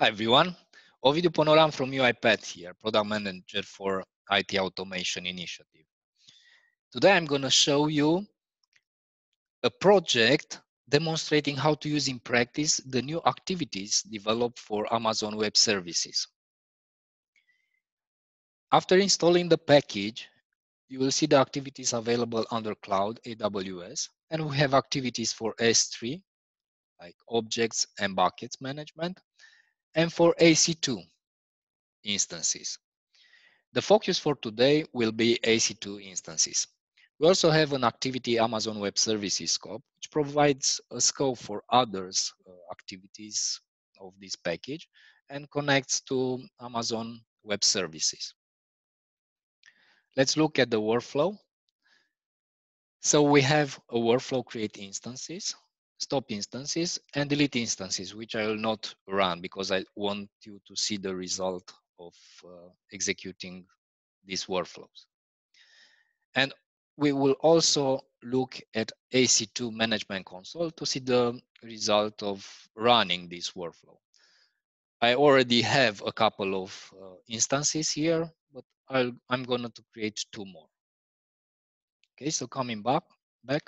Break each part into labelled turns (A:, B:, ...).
A: Hi everyone, Ovidiu Ponoran from UiPath here, Product Manager for IT Automation Initiative. Today I'm going to show you a project demonstrating how to use in practice the new activities developed for Amazon Web Services. After installing the package, you will see the activities available under Cloud AWS, and we have activities for S3, like objects and buckets management, and for EC2 instances. The focus for today will be EC2 instances. We also have an activity Amazon Web Services scope, which provides a scope for others uh, activities of this package and connects to Amazon Web Services. Let's look at the workflow. So we have a workflow create instances stop instances and delete instances, which I will not run because I want you to see the result of uh, executing these workflows. And we will also look at EC2 Management Console to see the result of running this workflow. I already have a couple of uh, instances here, but i am going to create two more. Okay, so coming back, back,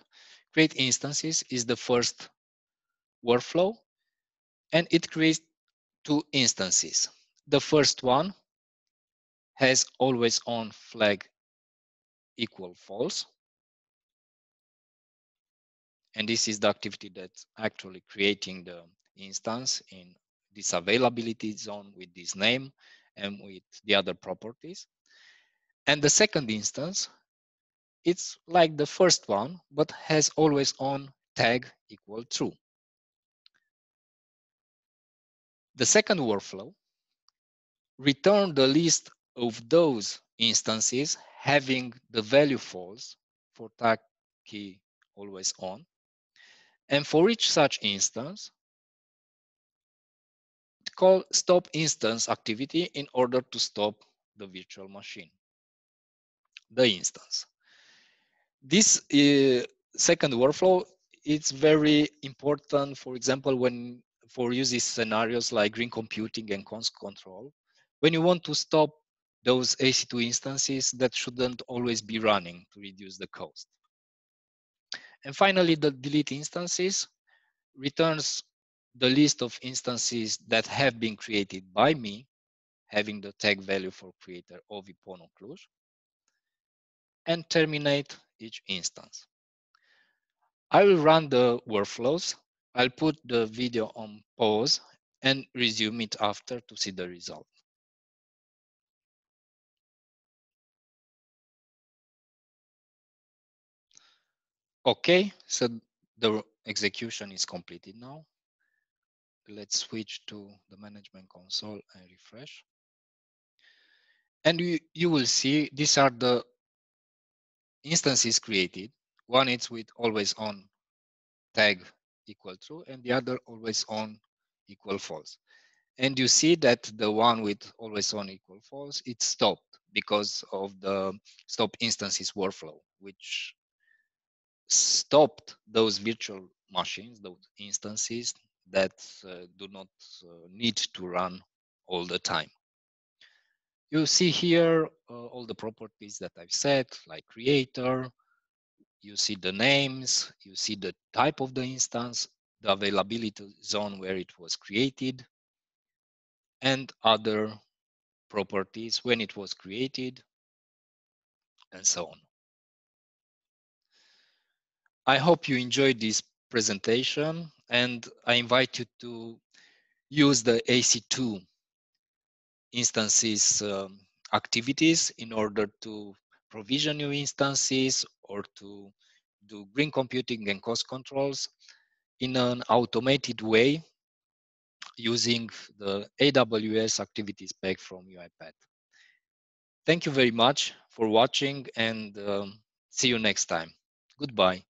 A: create instances is the first workflow, and it creates two instances. The first one has always on flag equal false. And this is the activity that's actually creating the instance in this availability zone with this name and with the other properties. And the second instance it's like the first one, but has always on tag equal true. The second workflow return the list of those instances having the value false for tag key always on. And for each such instance, call stop instance activity in order to stop the virtual machine, the instance this uh, second workflow it's very important for example when for using scenarios like green computing and cost control when you want to stop those EC2 instances that shouldn't always be running to reduce the cost. And finally the delete instances returns the list of instances that have been created by me having the tag value for creator of Ovipono Cluj and terminate each instance. I will run the workflows. I'll put the video on pause and resume it after to see the result. Okay, so the execution is completed now. Let's switch to the management console and refresh. And you, you will see these are the instances created. One is with always on tag equal true and the other always on equal false. And you see that the one with always on equal false, it stopped because of the stop instances workflow, which stopped those virtual machines, those instances that uh, do not uh, need to run all the time. You see here uh, all the properties that I've set, like creator. You see the names, you see the type of the instance, the availability zone where it was created, and other properties when it was created, and so on. I hope you enjoyed this presentation, and I invite you to use the EC2 instances um, activities in order to provision new instances or to do green computing and cost controls in an automated way using the AWS activities pack from UiPath. Thank you very much for watching and um, see you next time. Goodbye.